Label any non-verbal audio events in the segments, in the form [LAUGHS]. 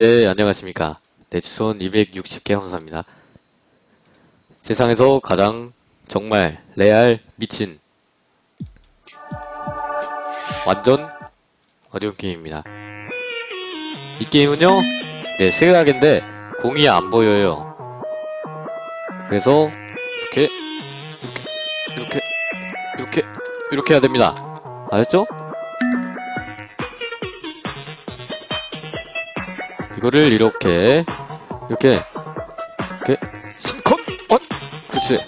네, 안녕하십니까. 내추손 260개 감사합니다. 세상에서 가장 정말 레알 미친 완전 어려운 게임입니다. 이 게임은요, 네, 세각인데 공이 안 보여요. 그래서 이렇게 이렇게 이렇게 이렇게 이렇게 해야 됩니다. 아셨죠? 이거를 이렇게 이렇게 이렇게 신컨 어 그렇지.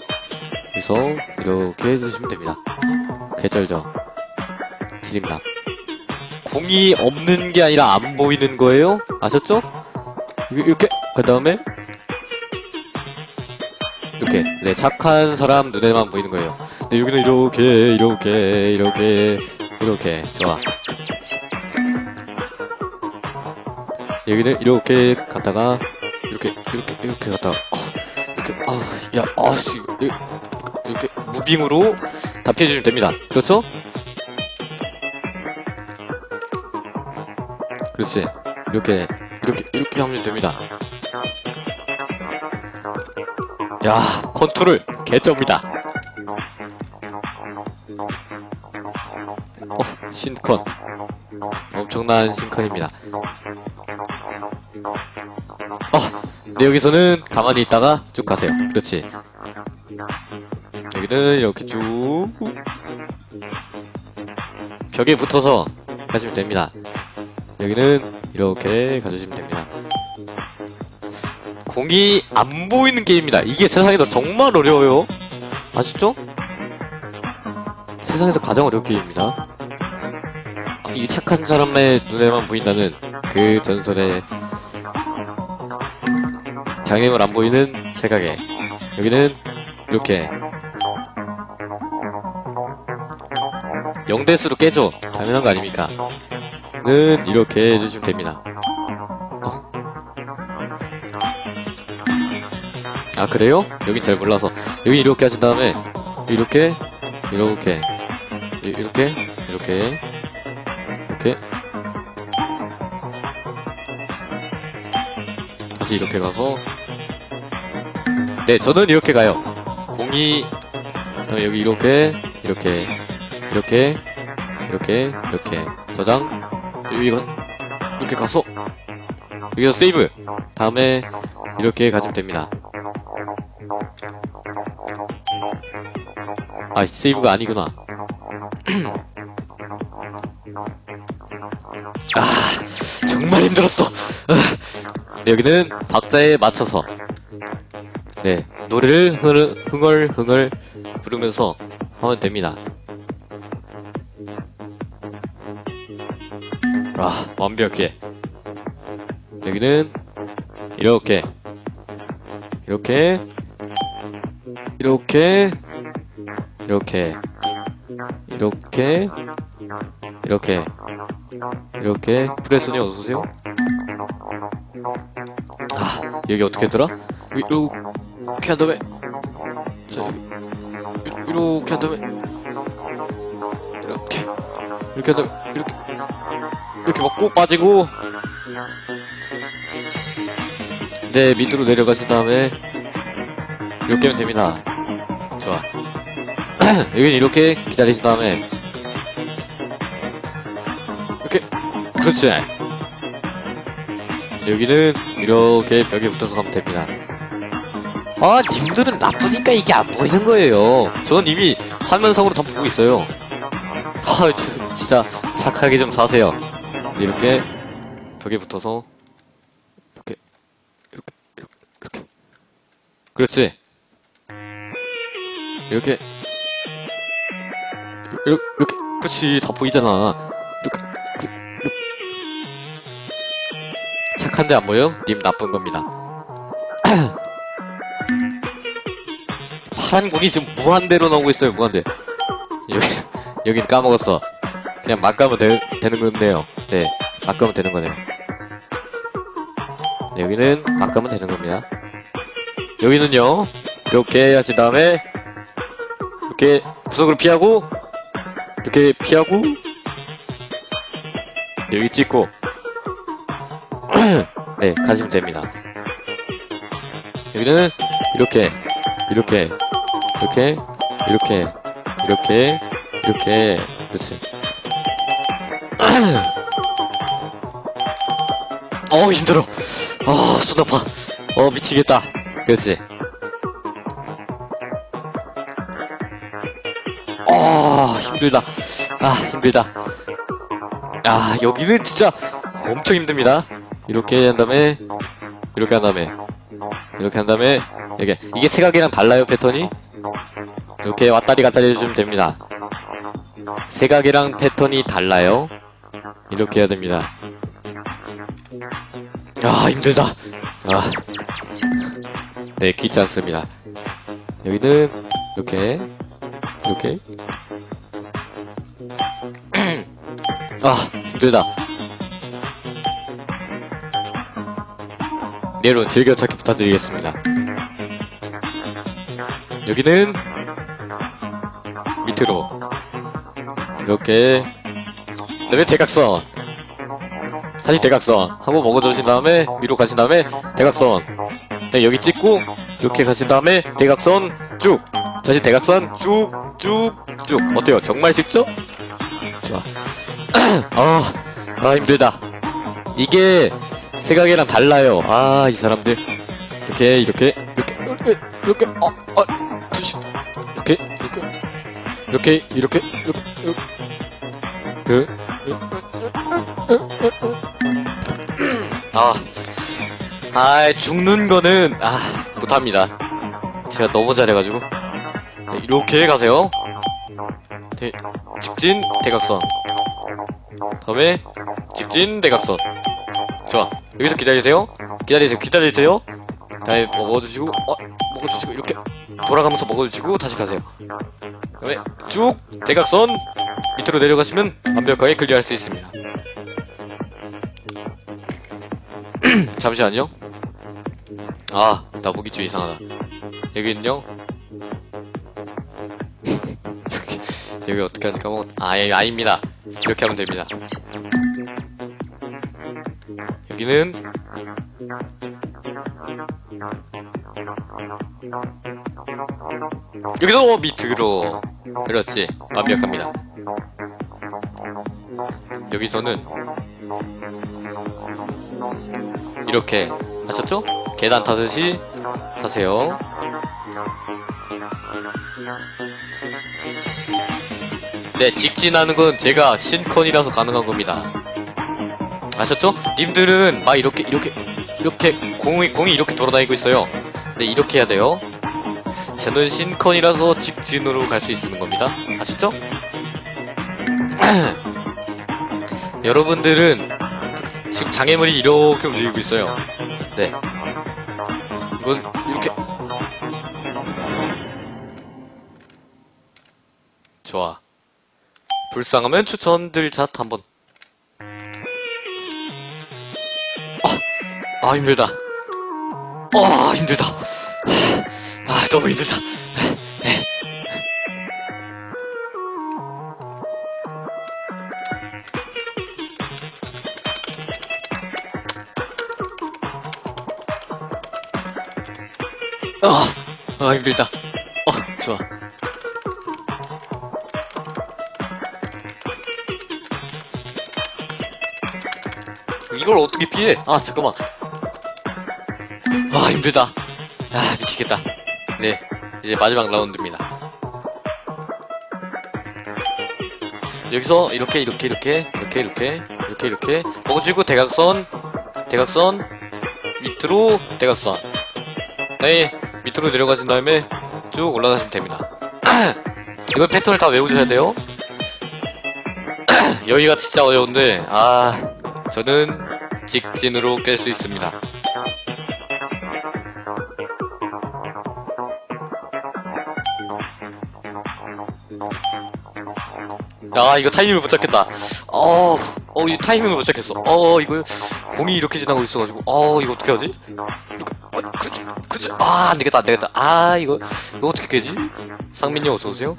그래서 이렇게 해주시면 됩니다. 개쩔죠 길입니다 공이 없는 게 아니라 안 보이는 거예요? 아셨죠? 이렇게 그 다음에 이렇게. 네 착한 사람 눈에만 보이는 거예요. 네 여기는 이렇게 이렇게 이렇게 이렇게. 좋아 여기는 이렇게 갔다가 이렇게 이렇게 이렇게 갔다가 어, 이렇게 아야 아씨 이렇게 무빙으로 다 피해주면 됩니다. 그렇죠? 그렇지 이렇게 이렇게 이렇게 하면 됩니다. 야 컨트롤 개쩌입니다. 어 신컨 엄청난 신컨입니다. 어, 네, 여기서는 가만히 있다가 쭉 가세요. 그렇지. 여기는 이렇게 쭉 벽에 붙어서 가시면 됩니다. 여기는 이렇게 가주시면 됩니다. 공이 안 보이는 게임입니다. 이게 세상에서 정말 어려워요. 아시죠? 세상에서 가장 어려운 게임입니다. 아, 이 착한 사람의 눈에만 보인다는 그 전설의 장애물 안 보이는 세각에. 여기는 이렇게. 0대수로 깨죠 당연한 거 아닙니까? 는 이렇게 해주시면 됩니다. 어. 아 그래요? 여긴 잘 몰라서. 여기 이렇게 하신 다음에 이렇게 이렇게 이- 이렇게 이렇게 이렇게. 다시 이렇게 가서 네 저는 이렇게 가요. 공이 그다음에 여기 이렇게 이렇게 이렇게 이렇게 이렇게. 저장. 여기가 이렇게 가서 여기서 세이브. 다음에 이렇게 가시면 됩니다. 아 세이브가 아니구나. [CLEARS THROAT] 아 정말 힘들었어. 네, 여기는 박자에 맞춰서 네 노래를 흥을 흥얼 흥얼 부르면서 하면 됩니다. 아 완벽해. 여기는 이렇게 이렇게 이렇게 이렇게 이렇게 이렇게 이렇게 프레소니 어서오세요. 아, 여기 어떻게 했더라? 이- 이렇게 한 다음에 자 이렇게 한 다음에 이렇게. 이렇게 한 다음에 이렇게. 이렇게 먹고 빠지고. 네 밑으로 내려가신 다음에 이렇게 하면 됩니다. 좋아. [CLEARS THROAT] 여기는 이렇게 기다리신 다음에 이렇게. 그렇지. 여기는 이렇게 벽에 붙어서 가면 됩니다. 아, 님들은 나쁘니까 이게 안 보이는 거예요. 전 이미 화면상으로 다 보고 있어요. 아, 저- 진짜 착하게 좀 사세요. 이렇게 벽에 붙어서 이렇게 이렇게 이렇게 이렇게 그렇지. 이렇게 이렇게 이렇게 그렇지 다 보이잖아. 이렇게 착한데 안 보여? 님 나쁜 겁니다. [CLEARS THROAT] 공이 지금 무한대로 나오고 있어요, 무한대. 여기, 여긴 까먹었어. 그냥 막 가면 되, 되는 건데요. 네, 막 가면 되는 거네요. 네, 여기는 막 가면 되는 겁니다. 여기는요, 이렇게 하신 다음에, 이렇게 구석으로 피하고, 이렇게 피하고, 여기 찍고, [CLEARS THROAT] 네, 가시면 됩니다. 여기는 이렇게, 이렇게, 이렇게, 이렇게, 이렇게, 이렇게, 그렇지. [CLEARS THROAT] 어우, 힘들어. 어, 손 아파. 어, 미치겠다. 그렇지. 어, 힘들다. 아, 힘들다. 아, 여기는 진짜 엄청 힘듭니다. 이렇게 한 다음에, 이렇게 한 다음에, 이렇게 한 다음에, 이게, 이게 세각이랑 달라요, 패턴이? 이렇게 왔다리 갔다리 해주면 됩니다. 세각이랑 패턴이 달라요. 이렇게 해야 됩니다. 아, 힘들다. 아. 네, 귀찮 않습니다. 여기는, 이렇게, 이렇게. [CLEARS THROAT] 아, 힘들다. 네, 여러분, 즐겨 찾기 부탁드리겠습니다. 여기는, 밑으로. 이렇게. 그 다음에 대각선. 다시 대각선. 하고 먹어주신 다음에, 위로 가신 다음에, 대각선. 네, 여기 찍고, 이렇게 가신 다음에, 대각선, 쭉. 다시 대각선, 쭉, 쭉, 쭉. 어때요? 정말 쉽죠? 좋아. [CLEARS THROAT] 아, 아, 힘들다. 이게, 세각이랑 달라요. 아, 이 사람들. 이렇게, 이렇게, 이렇게, 이렇게, 이렇게, 어, 어, 그치. 이렇게, 이렇게, 이렇게, 이렇게, 이렇게. 아, 아, 죽는 거는, 아, 못합니다. 제가 너무 잘해가지고. 네, 이렇게 가세요. 네, 직진, 대각선. 다음에, 직진, 대각선. 좋아. 여기서 기다리세요. 기다리세요, 기다리세요. 다음에 먹어주시고, 어, 먹어주시고, 이렇게 돌아가면서 먹어주시고, 다시 가세요. 다음에 쭉, 대각선, 밑으로 내려가시면 완벽하게 클리어할 수 있습니다. [CLEARS THROAT] 잠시만요. 아, 나 보기 좀 이상하다. 여기는요. [LAUGHS] 여기, 어떻게 하니까 뭐, 아, 예, 아닙니다. 이렇게 하면 됩니다. 여기는 여기서 밑으로 그렇지 완벽합니다 여기서는 이렇게 하셨죠? 계단 타듯이 하세요 네 직진하는 건 제가 신컨이라서 가능한 겁니다 아셨죠? 님들은 막 이렇게 이렇게 이렇게 공이 공이 이렇게 돌아다니고 있어요 네 이렇게 해야 돼요 저는 신컨이라서 직진으로 갈 수 있는 겁니다. 아시죠? [CLEARS THROAT] 여러분들은 지금 장애물이 이렇게 움직이고 있어요. 네. 이건 이렇게. 좋아. 불쌍하면 추천들 잣 한번. 아, 아 힘들다. 아 힘들다. 아, 너무 힘들다. 아, 아, 힘들다. 어, 좋아. 이걸 어떻게 피해? 아, 잠깐만. 아, 힘들다. 아, 미치겠다. 네, 이제 마지막 라운드입니다. 여기서 이렇게 이렇게 이렇게 이렇게 이렇게 이렇게 이렇게 먹어주고 대각선 대각선 밑으로 대각선 네 밑으로 내려가신 다음에 쭉 올라가시면 됩니다. [CLEARS THROAT] 이걸 패턴을 다 외우셔야 돼요. [CLEARS THROAT] 여기가 진짜 어려운데 아 저는 직진으로 깰 수 있습니다. 야 이거 타이밍을 못 잡겠다 어, 어, 이 타이밍을 못 잡겠어 어, 이거 공이 이렇게 지나고 있어가지고 어, 이거 어떻게 하지? 어, 그치, 그치, 아, 안 되겠다, 안 되겠다. 아, 이거, 이거 어떻게 깨지? 상민이 어서오세요?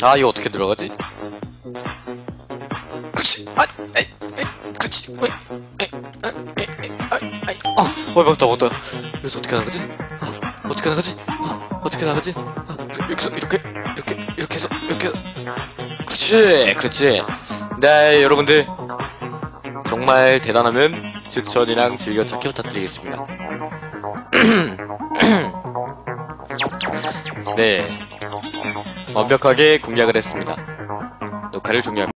아, 이거 어떻게 들어가지? 그치, 아, 에이, 에이, 그렇지. 에이, 에이, 에이, 에이, 에이, 에이. 아, 어, 맞다, 맞다. 여기서 어떻게 하는 거지? 아, 어떻게 하는 거지? 아, 어떻게 나가지? 아, 이렇게 이렇게, 이렇게, 이렇게 해서, 이렇게. 그렇지, 그렇지. 네, 여러분들. 정말 대단하면 추천이랑 즐겨찾기 부탁드리겠습니다. [CLEARS THROAT] 네. 완벽하게 공략을 했습니다. 녹화를 종료합니다.